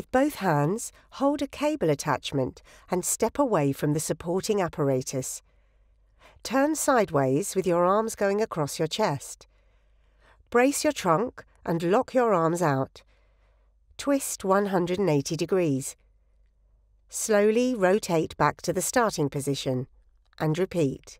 With both hands, hold a cable attachment and step away from the supporting apparatus. Turn sideways with your arms going across your chest. Brace your trunk and lock your arms out. Twist 180 degrees. Slowly rotate back to the starting position and repeat.